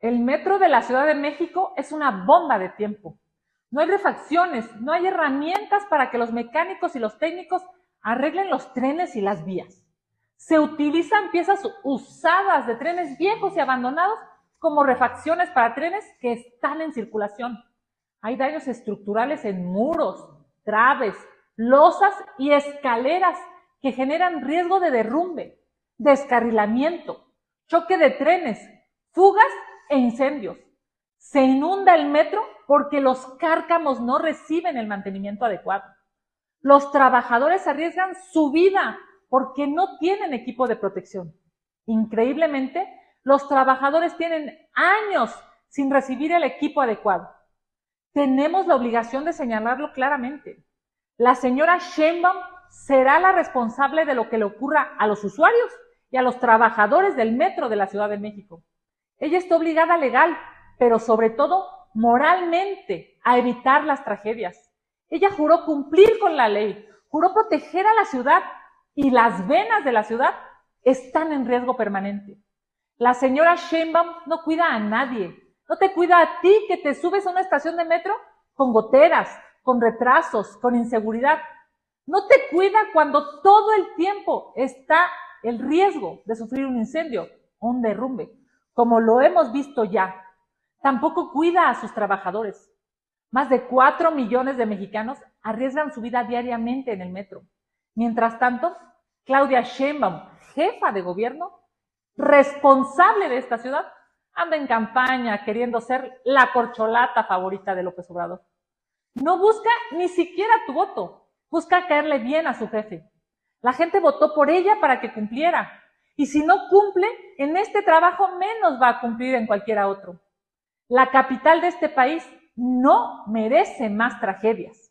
El metro de la Ciudad de México es una bomba de tiempo. No hay refacciones, no hay herramientas para que los mecánicos y los técnicos arreglen los trenes y las vías. Se utilizan piezas usadas de trenes viejos y abandonados como refacciones para trenes que están en circulación. Hay daños estructurales en muros, traves, losas y escaleras que generan riesgo de derrumbe, descarrilamiento, choque de trenes, fugas e incendios. Se inunda el metro porque los cárcamos no reciben el mantenimiento adecuado. Los trabajadores arriesgan su vida porque no tienen equipo de protección. Increíblemente, los trabajadores tienen años sin recibir el equipo adecuado. Tenemos la obligación de señalarlo claramente. La señora Sheinbaum será la responsable de lo que le ocurra a los usuarios y a los trabajadores del metro de la Ciudad de México. Ella está obligada legal, pero sobre todo moralmente a evitar las tragedias. Ella juró cumplir con la ley, juró proteger a la ciudad y las venas de la ciudad están en riesgo permanente. La señora Sheinbaum no cuida a nadie, no te cuida a ti que te subes a una estación de metro con goteras, con retrasos, con inseguridad. No te cuida cuando todo el tiempo está el riesgo de sufrir un incendio o un derrumbe, como lo hemos visto ya. Tampoco cuida a sus trabajadores. Más de cuatro millones de mexicanos arriesgan su vida diariamente en el metro. Mientras tanto, Claudia Sheinbaum, jefa de gobierno, responsable de esta ciudad, anda en campaña queriendo ser la corcholata favorita de López Obrador. No busca ni siquiera tu voto, busca caerle bien a su jefe. La gente votó por ella para que cumpliera. Y si no cumple, en este trabajo menos va a cumplir en cualquiera otro. La capital de este país no merece más tragedias.